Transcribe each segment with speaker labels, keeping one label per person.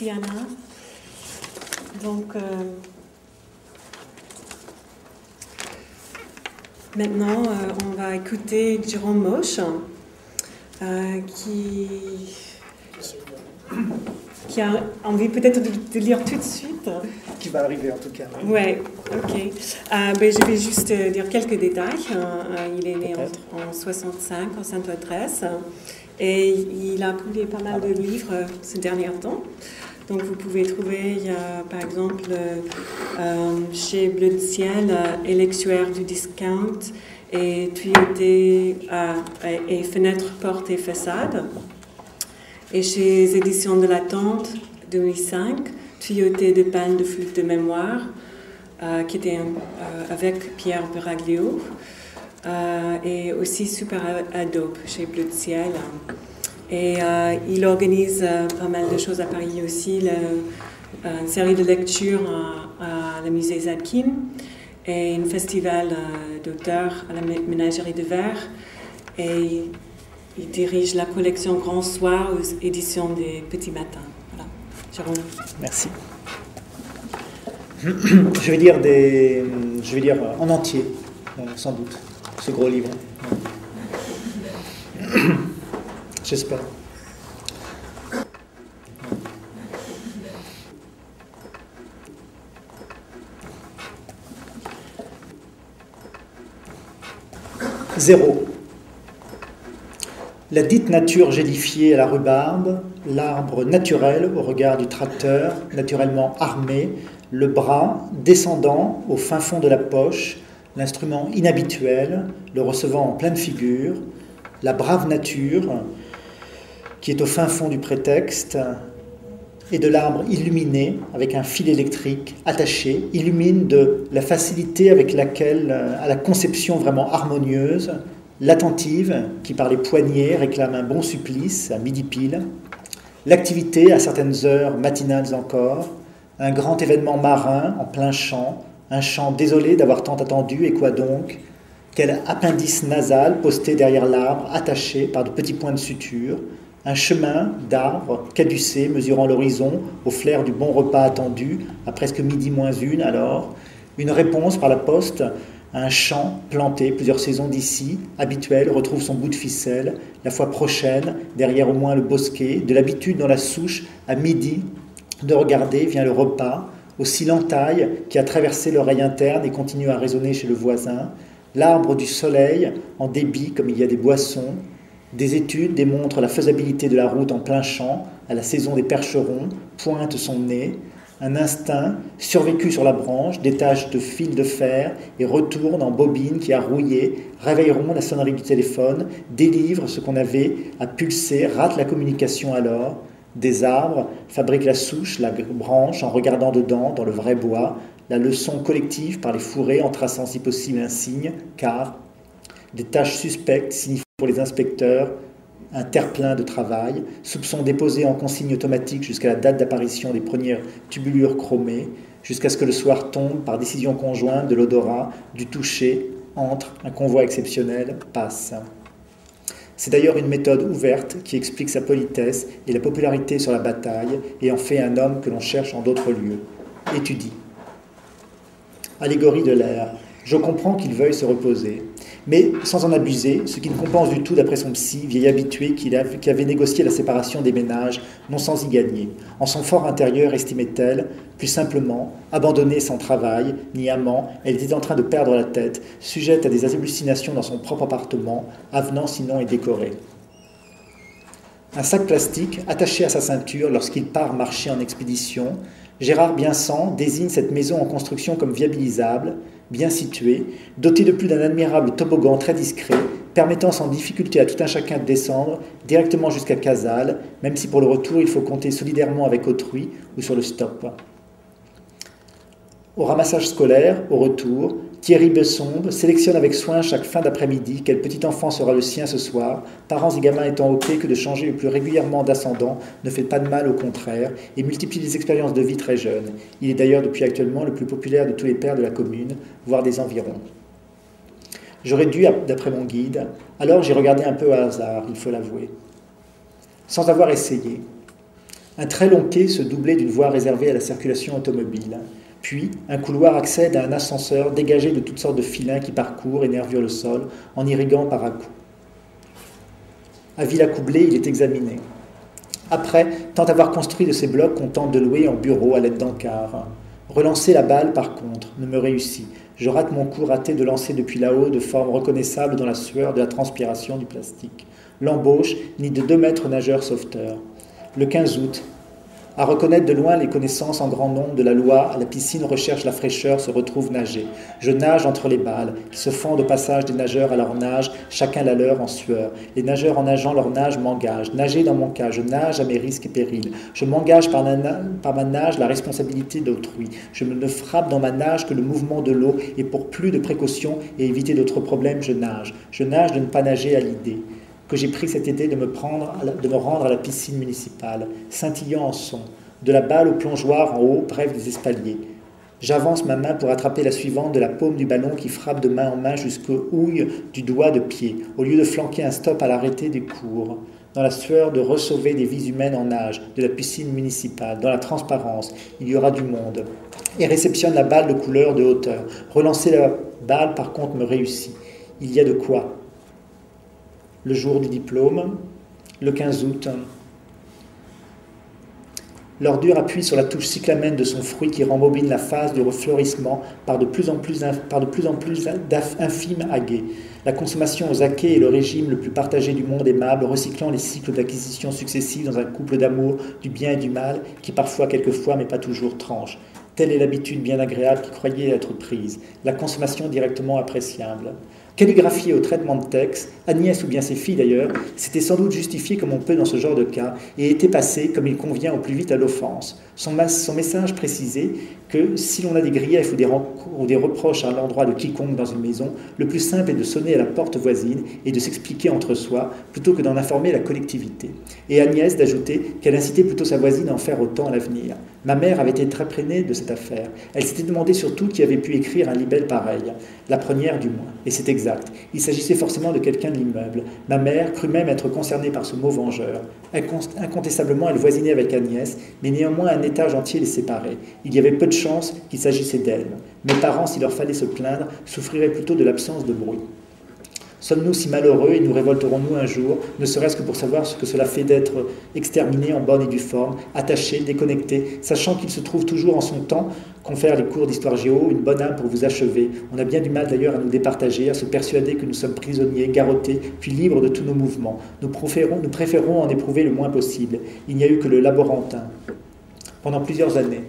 Speaker 1: Merci Anna. Donc, euh, maintenant, euh, on va écouter Jérôme Moche, euh, qui, qui a envie peut-être de, lire tout de suite.
Speaker 2: Qui va arriver en tout cas.
Speaker 1: Oui, ok. ben, je vais juste dire quelques détails. il est né en, en 65 en Sainte-Adresse et il a publié pas mal de livres ces derniers temps. Donc vous pouvez trouver, par exemple, euh, chez Bleu de Ciel, euh, du discount et tuyauté euh, et fenêtres, portes et façades. Et chez Éditions de la Tente, 2005, tuyauté de panne de flûte de mémoire, euh, qui était avec Pierre Beraglio. et aussi Super Adobe chez Bleu de Ciel. Et euh, il organise euh, pas mal de choses à Paris aussi, euh, une série de lectures à, la musée Zadkin et un festival d'auteurs à la ménagerie de Verre. Et il dirige la collection Grand Soir aux éditions des Petits Matins. Voilà. Jérôme.
Speaker 2: Merci. Je vais lire des, je vais lire en entier, sans doute, ce gros livre. J'espère. Zéro. La dite nature gélifiée à la rhubarbe, l'arbre naturel au regard du tracteur, naturellement armé, le bras descendant au fin fond de la poche, l'instrument inhabituel, le recevant en pleine figure, la brave nature, qui est au fin fond du prétexte, et de l'arbre illuminé avec un fil électrique attaché, illumine de la facilité avec laquelle, à la conception vraiment harmonieuse, l'attentive qui par les poignets réclame un bon supplice à midi pile, l'activité à certaines heures matinales encore, un grand événement marin en plein champ, un champ désolé d'avoir tant attendu, et quoi donc Quel appendice nasal posté derrière l'arbre, attaché par de petits points de suture, un chemin d'arbres caducés mesurant l'horizon au flair du bon repas attendu, à presque midi moins une alors, une réponse par la poste à un champ planté plusieurs saisons d'ici, habituel, retrouve son bout de ficelle, la fois prochaine, derrière au moins le bosquet, de l'habitude dans la souche, à midi, de regarder vient le repas, aussi l'entaille qui a traversé l'oreille interne et continue à résonner chez le voisin, l'arbre du soleil en débit comme il y a des boissons, des études démontrent la faisabilité de la route en plein champ, à la saison des percherons, pointe son nez. Un instinct, survécu sur la branche, détache de fil de fer et retourne en bobine qui a rouillé, réveilleront la sonnerie du téléphone, délivre ce qu'on avait à pulser, rate la communication alors. Des arbres fabriquent la souche, la branche, en regardant dedans, dans le vrai bois, la leçon collective par les fourrés en traçant si possible un signe, car des tâches suspectes signifient pour les inspecteurs un terre-plein de travail, soupçons déposés en consigne automatique jusqu'à la date d'apparition des premières tubulures chromées, jusqu'à ce que le soir tombe par décision conjointe de l'odorat, du toucher, entre, un convoi exceptionnel passe. C'est d'ailleurs une méthode ouverte qui explique sa politesse et la popularité sur la bataille et en fait un homme que l'on cherche en d'autres lieux. Étudie. Allégorie de l'air. Je comprends qu'il veuille se reposer mais sans en abuser, ce qui ne compense du tout d'après son psy, vieil habitué qui avait négocié la séparation des ménages, non sans y gagner. En son fort intérieur, estimait-elle, plus simplement, abandonnée sans travail, ni amant, elle était en train de perdre la tête, sujette à des hallucinations dans son propre appartement, avenant sinon et décoré. Un sac plastique attaché à sa ceinture lorsqu'il part marcher en expédition, Gérard Biensan désigne cette maison en construction comme viabilisable, bien situé, doté de plus d'un admirable toboggan très discret, permettant sans difficulté à tout un chacun de descendre directement jusqu'à Casal, même si pour le retour il faut compter solidairement avec autrui ou sur le stop. Au ramassage scolaire, au retour, Thierry Bessombe sélectionne avec soin chaque fin d'après-midi quel petit enfant sera le sien ce soir, parents et gamins étant OK que de changer le plus régulièrement d'ascendant ne fait pas de mal, au contraire, et multiplie les expériences de vie très jeunes. Il est d'ailleurs depuis actuellement le plus populaire de tous les pères de la commune, voire des environs. J'aurais dû, d'après mon guide, alors j'ai regardé un peu à hasard, il faut l'avouer, sans avoir essayé. Un très long quai se doublait d'une voie réservée à la circulation automobile. Puis, un couloir accède à un ascenseur dégagé de toutes sortes de filins qui parcourent et nervurent le sol en irriguant par à coups. À Villacoublé, il est examiné. Après, tant avoir construit de ces blocs qu'on tente de louer en bureau à l'aide d'encarts. Relancer la balle, par contre, ne me réussit. Je rate mon coup raté de lancer depuis là-haut de forme reconnaissable dans la sueur de la transpiration du plastique. L'embauche, ni de deux mètres nageurs sauveteurs. Le 15 août, à reconnaître de loin les connaissances en grand nombre de la loi, à la piscine recherche la fraîcheur, se retrouve nager. Je nage entre les balles, qui se fondent au passage des nageurs à leur nage, chacun la leur en sueur. Les nageurs en nageant leur nage m'engagent. Nager dans mon cas, je nage à mes risques et périls. Je m'engage par, par ma nage la responsabilité d'autrui. Je ne frappe dans ma nage que le mouvement de l'eau, et pour plus de précaution et éviter d'autres problèmes, je nage. Je nage de ne pas nager à l'idée que j'ai pris cet été de me, prendre de me rendre à la piscine municipale, scintillant en son, de la balle au plongeoir en haut, bref des espaliers. J'avance ma main pour attraper la suivante de la paume du ballon qui frappe de main en main jusqu'aux houilles du doigt de pied, au lieu de flanquer un stop à l'arrêté des cours. Dans la sueur de ressauver des vies humaines en nage, de la piscine municipale, dans la transparence, il y aura du monde. Et réceptionne la balle de couleur de hauteur. Relancer la balle, par contre, me réussit. Il y a de quoi le jour du diplôme, le 15 août. L'ordure appuie sur la touche cyclamène de son fruit qui rembobine la phase du refleurissement par de plus en plus, par infimes aguets. La consommation aux aquets est le régime le plus partagé du monde aimable, recyclant les cycles d'acquisition successifs dans un couple d'amour du bien et du mal qui parfois, quelquefois, mais pas toujours tranche. Telle est l'habitude bien agréable qui croyait être prise, la consommation directement appréciable. Calligraphier au traitement de texte, Agnès ou bien ses filles d'ailleurs, s'était sans doute justifié comme on peut dans ce genre de cas et était passé comme il convient au plus vite à l'offense. Son, message précisait que si l'on a des griefs des, ou des reproches à l'endroit de quiconque dans une maison, le plus simple est de sonner à la porte voisine et de s'expliquer entre soi plutôt que d'en informer la collectivité. Et Agnès d'ajouter qu'elle incitait plutôt sa voisine à en faire autant à l'avenir. Ma mère avait été très prénée de cette affaire. Elle s'était demandé surtout qui avait pu écrire un libelle pareil, la première du moins. Et c'est exact. Il s'agissait forcément de quelqu'un de l'immeuble. Ma mère crut même être concernée par ce mot vengeur. Incontestablement, elle voisinait avec Agnès, mais néanmoins un étage entier les séparait. Il y avait peu de chance qu'il s'agissait d'elle. Mes parents, s'il leur fallait se plaindre, souffriraient plutôt de l'absence de bruit. Sommes-nous si malheureux et nous révolterons-nous un jour, ne serait-ce que pour savoir ce que cela fait d'être exterminé en bonne et due forme, attaché, déconnecté, sachant qu'il se trouve toujours en son temps, confère les cours d'histoire géo, une bonne âme pour vous achever. On a bien du mal d'ailleurs à nous départager, à se persuader que nous sommes prisonniers, garrottés, puis libres de tous nos mouvements. Nous préférons, nous préférons en éprouver le moins possible. Il n'y a eu que le laborantin. Pendant plusieurs années,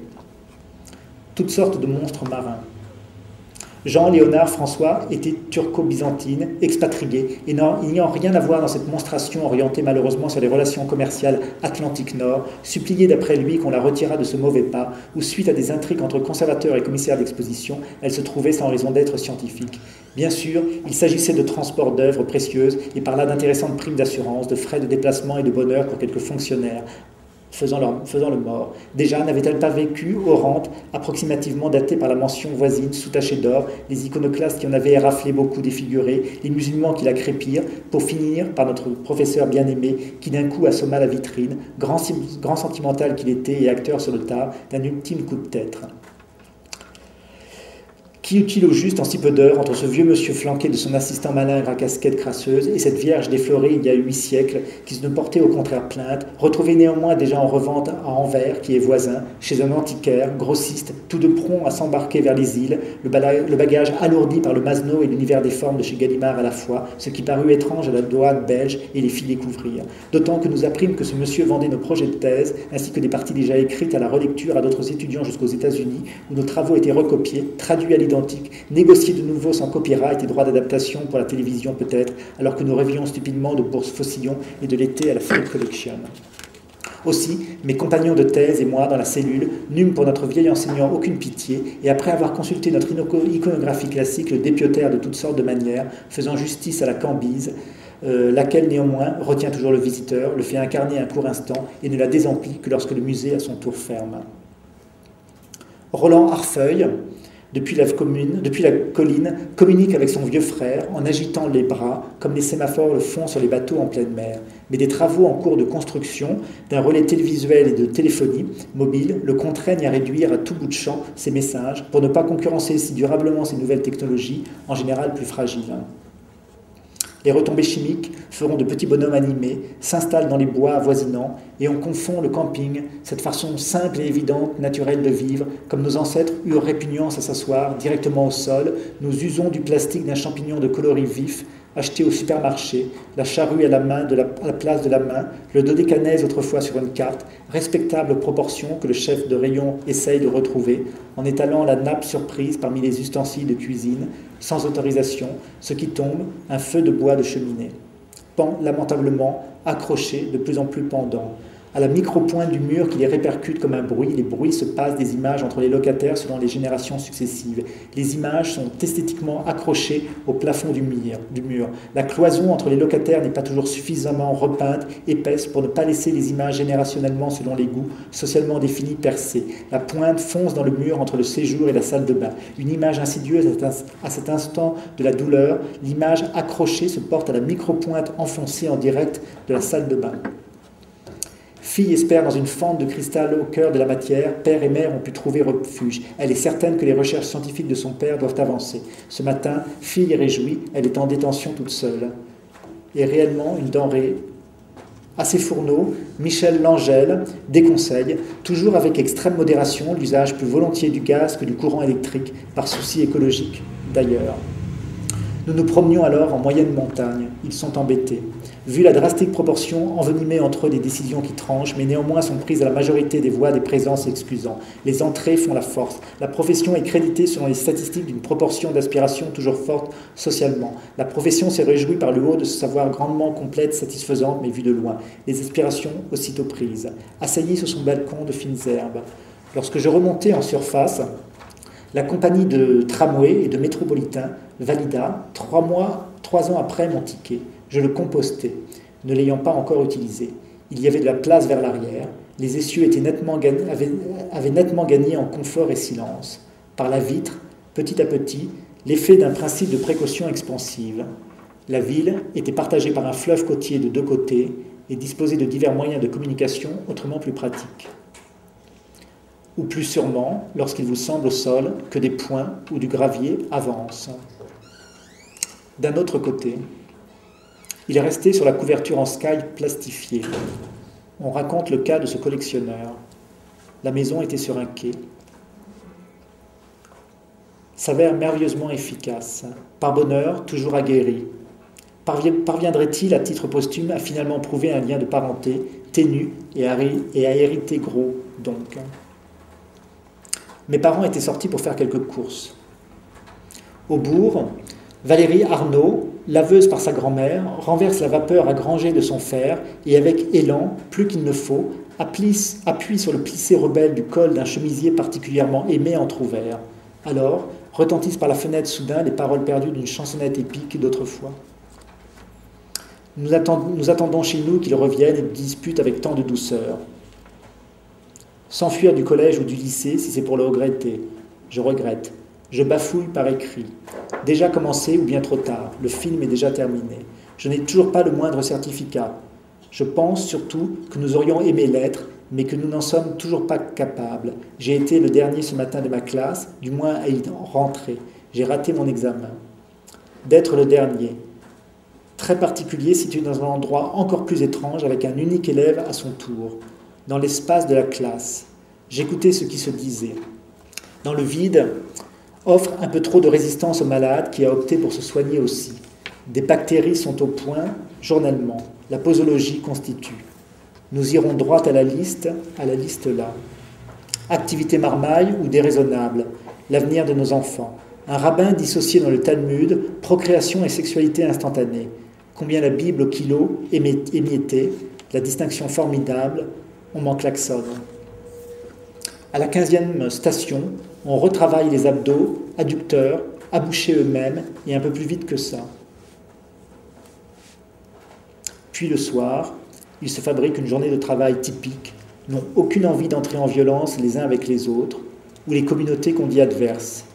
Speaker 2: toutes sortes de monstres marins, Jean-Léonard François était turco-byzantine, expatrié, et n'ayant rien à voir dans cette monstration orientée malheureusement sur les relations commerciales Atlantique-Nord, supplié d'après lui qu'on la retirât de ce mauvais pas, où suite à des intrigues entre conservateurs et commissaires d'exposition, elle se trouvait sans raison d'être scientifique. Bien sûr, il s'agissait de transport d'œuvres précieuses et par là d'intéressantes primes d'assurance, de frais de déplacement et de bonheur pour quelques fonctionnaires, faisant, le mort. Déjà, n'avait-elle pas vécu aux rentes approximativement datées par la mention voisine sous-tachée d'or, les iconoclastes qui en avaient raflé beaucoup défigurés, les musulmans qui la crépirent, pour finir par notre professeur bien-aimé qui d'un coup assomma la vitrine, grand, grand sentimental qu'il était et acteur sur le tas d'un ultime coup de tête Eut-il au juste en si peu d'heures entre ce vieux monsieur flanqué de son assistant malingre à casquette crasseuse et cette vierge déflorée il y a huit siècles qui se ne portait au contraire plainte, retrouvée néanmoins déjà en revente à Anvers, qui est voisin, chez un antiquaire, grossiste, tout de prompt à s'embarquer vers les îles, le, bagage alourdi par le masno et l'univers des formes de chez Gallimard à la fois, ce qui parut étrange à la douane belge et les fit découvrir. D'autant que nous apprîmes que ce monsieur vendait nos projets de thèse, ainsi que des parties déjà écrites à la relecture à d'autres étudiants jusqu'aux États-Unis, où nos travaux étaient recopiés, traduits à l'identité négocier de nouveau sans copyright et droit d'adaptation pour la télévision peut-être, alors que nous rêvions stupidement de bourse Faucillon et de l'été à la Fred Collection. Aussi, mes compagnons de thèse et moi, dans la cellule, n'eûmes pour notre vieil enseignant aucune pitié, et après avoir consulté notre iconographie classique, le dépiotèrent de toutes sortes de manières, faisant justice à la cambise, euh, laquelle néanmoins retient toujours le visiteur, le fait incarner un court instant, et ne la désemplit que lorsque le musée à son tour ferme. Roland Harfeuil, depuis la, colline, communique avec son vieux frère en agitant les bras, comme les sémaphores le font sur les bateaux en pleine mer. Mais des travaux en cours de construction, d'un relais télévisuel et de téléphonie mobile, le contraignent à réduire à tout bout de champ ses messages pour ne pas concurrencer si durablement ces nouvelles technologies, en général plus fragiles. Les retombées chimiques feront de petits bonhommes animés, s'installent dans les bois avoisinants, et on confond le camping, cette façon simple et évidente, naturelle de vivre, comme nos ancêtres eurent répugnance à s'asseoir directement au sol, nous usons du plastique d'un champignon de coloris vif, acheté au supermarché, la charrue à la main la place de la main, le dodécanèse autrefois sur une carte, respectable proportion que le chef de rayon essaye de retrouver, en étalant la nappe surprise parmi les ustensiles de cuisine, sans autorisation, ce qui tombe, un feu de bois de cheminée. Pend lamentablement, accroché, de plus en plus pendant à la micro-pointe du mur qui les répercute comme un bruit. Les bruits se passent des images entre les locataires selon les générations successives. Les images sont esthétiquement accrochées au plafond du mur. La cloison entre les locataires n'est pas toujours suffisamment repeinte, épaisse, pour ne pas laisser les images générationnellement selon les goûts socialement définis percées. La pointe fonce dans le mur entre le séjour et la salle de bain. Une image insidieuse à cet instant de la douleur. L'image accrochée se porte à la micro-pointe enfoncée en direct de la salle de bain. Fille espère dans une fente de cristal au cœur de la matière. Père et mère ont pu trouver refuge. Elle est certaine que les recherches scientifiques de son père doivent avancer. Ce matin, fille est réjouie. Elle est en détention toute seule. Et réellement, une denrée à ses fourneaux, Michel Langel déconseille, toujours avec extrême modération, l'usage plus volontiers du gaz que du courant électrique, par souci écologique d'ailleurs. Nous nous promenions alors en moyenne montagne. Ils sont embêtés. Vu la drastique proportion envenimée entre des décisions qui tranchent, mais néanmoins sont prises à la majorité des voix des présences excusant. Les entrées font la force. La profession est créditée selon les statistiques d'une proportion d'aspiration toujours forte socialement. La profession s'est réjouie par le haut de se savoir grandement complète, satisfaisante, mais vue de loin. Les aspirations aussitôt prises. Assaillies sur son balcon de fines herbes. Lorsque je remontais en surface, la compagnie de tramway et de métropolitain valida, trois mois, trois ans après mon ticket. Je le compostais, ne l'ayant pas encore utilisé. Il y avait de la place vers l'arrière. Les essieux avaient, avaient nettement gagné en confort et silence. Par la vitre, petit à petit, l'effet d'un principe de précaution expansive. La ville était partagée par un fleuve côtier de deux côtés et disposait de divers moyens de communication autrement plus pratiques. Ou plus sûrement, lorsqu'il vous semble au sol que des points ou du gravier avancent. D'un autre côté, il est resté sur la couverture en sky plastifiée. On raconte le cas de ce collectionneur. La maison était sur un quai. S'avère merveilleusement efficace. Par bonheur, toujours aguerri. Parviendrait-il à titre posthume à finalement prouver un lien de parenté ténu et à, hériter gros, donc? Mes parents étaient sortis pour faire quelques courses. Au bourg, Valérie Arnaud, laveuse par sa grand-mère, renverse la vapeur à granger de son fer et avec élan, plus qu'il ne faut, appuie, sur le plissé rebelle du col d'un chemisier particulièrement aimé entr'ouvert. Alors, retentissent par la fenêtre soudain les paroles perdues d'une chansonnette épique d'autrefois. Nous, nous attendons chez nous qu'il revienne et dispute avec tant de douceur. S'enfuir du collège ou du lycée si c'est pour le regretter. Je regrette. Je bafouille par écrit. Déjà commencé ou bien trop tard. Le film est déjà terminé. Je n'ai toujours pas le moindre certificat. Je pense surtout que nous aurions aimé l'être, mais que nous n'en sommes toujours pas capables. J'ai été le dernier ce matin de ma classe, du moins à y rentrer. J'ai raté mon examen. D'être le dernier. Très particulier, situé dans un endroit encore plus étrange, avec un unique élève à son tour. Dans l'espace de la classe. J'écoutais ce qui se disait. Dans le vide, offre un peu trop de résistance au malade qui a opté pour se soigner aussi. Des bactéries sont au point journellement. La posologie constitue. Nous irons droit à la liste, à la liste là. Activité marmaille ou déraisonnable, l'avenir de nos enfants. Un rabbin dissocié dans le Talmud, procréation et sexualité instantanée. Combien la Bible au kilo émiettait, la distinction formidable, on m'en klaxonne. À la quinzième station, on retravaille les abdos, adducteurs, abouchés eux-mêmes, et un peu plus vite que ça. Puis le soir, ils se fabriquent une journée de travail typique, n'ont aucune envie d'entrer en violence les uns avec les autres, ou les communautés qu'on dit adverses.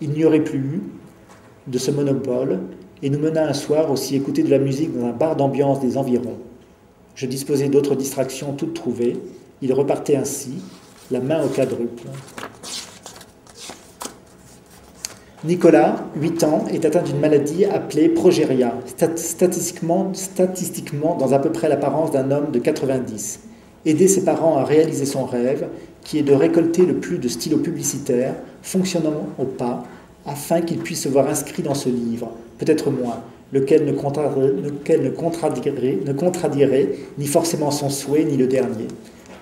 Speaker 2: Il n'y aurait plus eu de ce monopole et nous mena un soir aussi écouter de la musique dans un bar d'ambiance des environs. Je disposais d'autres distractions toutes trouvées. Il repartait ainsi, la main au quadruple. Nicolas, 8 ans, est atteint d'une maladie appelée progéria, statistiquement, dans à peu près l'apparence d'un homme de 90. Aider ses parents à réaliser son rêve, qui est de récolter le plus de stylos publicitaires, fonctionnant au pas, afin qu'il puisse se voir inscrit dans ce livre, peut-être moins, lequel ne, contradierait ni forcément son souhait ni le dernier.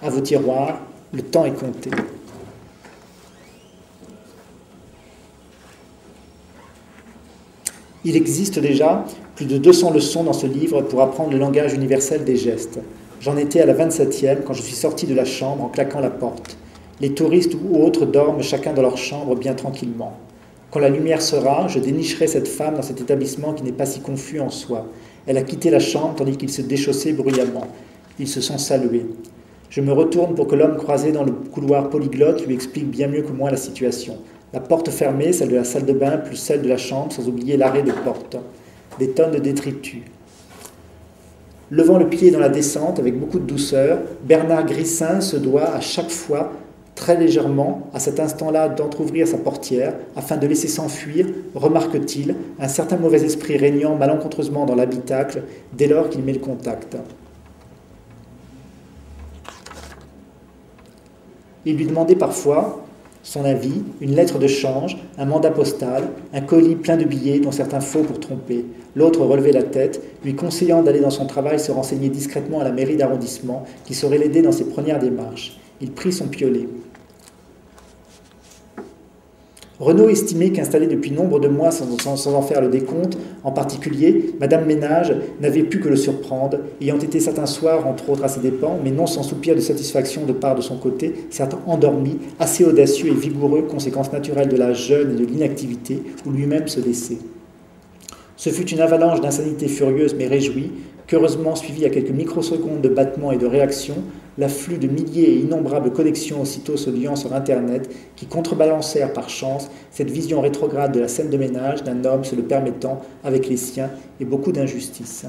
Speaker 2: À vos tiroirs, le temps est compté. Il existe déjà plus de 200 leçons dans ce livre pour apprendre le langage universel des gestes. J'en étais à la 27e quand je suis sorti de la chambre en claquant la porte. Les touristes ou autres dorment chacun dans leur chambre bien tranquillement. Quand la lumière sera, je dénicherai cette femme dans cet établissement qui n'est pas si confus en soi. Elle a quitté la chambre tandis qu'il se déchaussait bruyamment. Ils se sont salués. Je me retourne pour que l'homme croisé dans le couloir polyglotte lui explique bien mieux que moi la situation. La porte fermée, celle de la salle de bain, plus celle de la chambre, sans oublier l'arrêt de porte. Des tonnes de détritus. Levant le pied dans la descente avec beaucoup de douceur, Bernard Grissin se doit à chaque fois très légèrement, à cet instant-là, d'entr'ouvrir sa portière afin de laisser s'enfuir, remarque-t-il, un certain mauvais esprit régnant malencontreusement dans l'habitacle dès lors qu'il met le contact. Il lui demandait parfois son avis, une lettre de change, un mandat postal, un colis plein de billets dont certains faux pour tromper. L'autre relevait la tête, lui conseillant d'aller dans son travail se renseigner discrètement à la mairie d'arrondissement qui saurait l'aider dans ses premières démarches. Il prit son piolet. Renaud estimait qu'installée depuis nombre de mois sans, en faire le décompte, en particulier, Madame Ménage n'avait pu que le surprendre, ayant été certains soirs, entre autres à ses dépens, mais non sans soupir de satisfaction de part de son côté, certes endormi, assez audacieux et vigoureux, conséquence naturelle de la jeune et de l'inactivité, où lui-même se laissait. Ce fut une avalanche d'insanité furieuse mais réjouie, qu'heureusement suivie à quelques microsecondes de battements et de réactions, l'afflux de milliers et innombrables connexions aussitôt se liant sur Internet qui contrebalancèrent par chance cette vision rétrograde de la scène de ménage d'un homme se le permettant avec les siens et beaucoup d'injustice.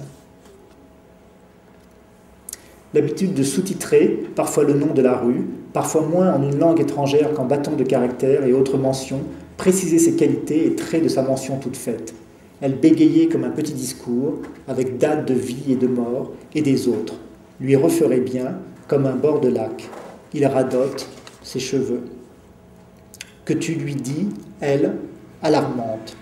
Speaker 2: L'habitude de sous-titrer, parfois le nom de la rue, parfois moins en une langue étrangère qu'en bâton de caractère et autres mentions, précisait ses qualités et traits de sa mention toute faite. Elle bégayait comme un petit discours, avec date de vie et de mort, et des autres, lui referait bien, comme un bord de lac. Il radote ses cheveux. Que tu lui dis, elle, alarmante.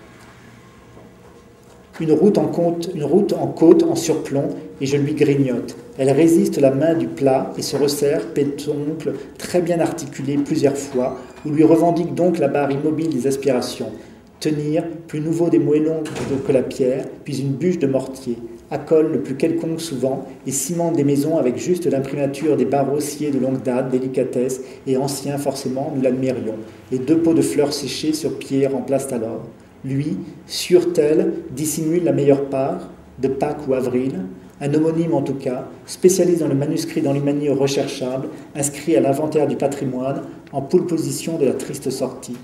Speaker 2: Une route en côte, une route en côte en surplomb, et je lui grignote. Elle résiste la main du plat et se resserre, pétoncle, très bien articulé plusieurs fois, ou lui revendique donc la barre immobile des aspirations. Tenir, plus nouveau des moellons que la pierre, puis une bûche de mortier accole le plus quelconque souvent et cimente des maisons avec juste l'imprimature des barreaux sciés de longue date, délicatesse et anciens forcément, nous l'admirions. Les deux pots de fleurs séchées sur pied remplacent alors. Lui, sur tel, dissimule la meilleure part, de Pâques ou Avril, un homonyme en tout cas, spécialiste dans le manuscrit dans les manières recherchables, inscrit à l'inventaire du patrimoine, en poule position de la triste sortie.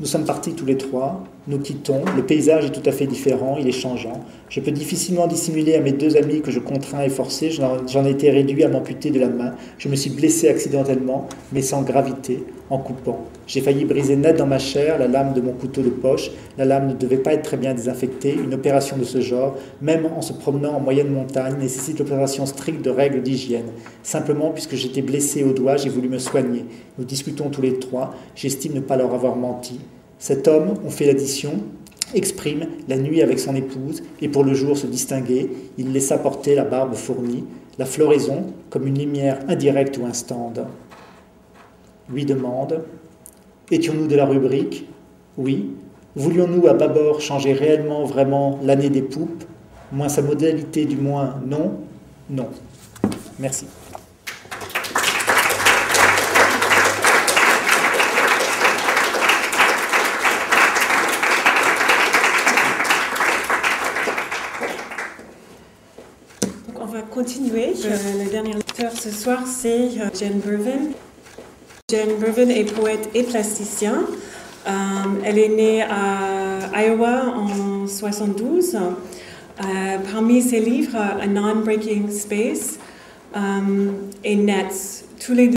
Speaker 2: Nous sommes partis tous les trois, nous quittons, le paysage est tout à fait différent, il est changeant. Je peux difficilement dissimuler à mes deux amis que je contrains et forcé, j'en ai été réduit à m'amputer de la main. Je me suis blessé accidentellement, mais sans gravité, en coupant. J'ai failli briser net dans ma chair la lame de mon couteau de poche. La lame ne devait pas être très bien désinfectée. Une opération de ce genre, même en se promenant en moyenne montagne, nécessite l'opération stricte de règles d'hygiène. Simplement, puisque j'étais blessé au doigt, j'ai voulu me soigner. Nous discutons tous les trois. J'estime ne pas leur avoir menti. Cet homme, on fait l'addition, exprime la nuit avec son épouse et pour le jour se distinguer. Il laissa porter la barbe fournie, la floraison comme une lumière indirecte ou instante. Lui demande Étions-nous de la rubrique? Oui. Voulions-nous à bâbord changer réellement, vraiment l'année des poupes? Moins sa modalité du moins Non Non. Merci.
Speaker 1: Continuer. Euh, la dernière ce soir, c'est euh, Jen Bervin. Jen Bervin est poète et plasticien. Euh, elle est née à Iowa en 72. parmi ses livres, A Non-Breaking Space et Nets, tous les deux